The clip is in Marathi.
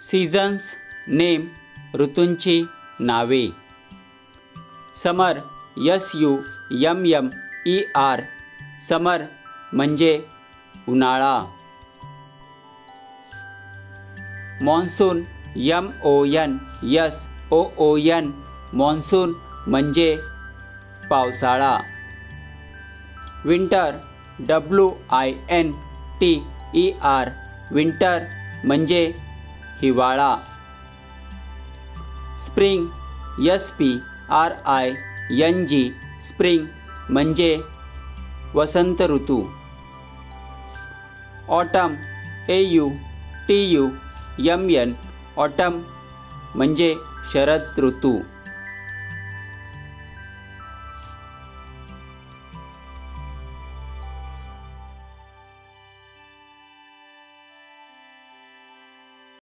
सीझन्स नेम ऋतूंची नावे. Summer S U M M E R. Summer म्हणजे उन्हाळा. Monsoon M O N S O O N monsoon म्हणजे पावसाळा. Winter W I N T E R. Winter म्हणजे हिवाळा. Spring S P R I N G spring म्हणजे वसंत ऋतू. Autumn A U T U M N autumn म्हणजे शरद ऋतू.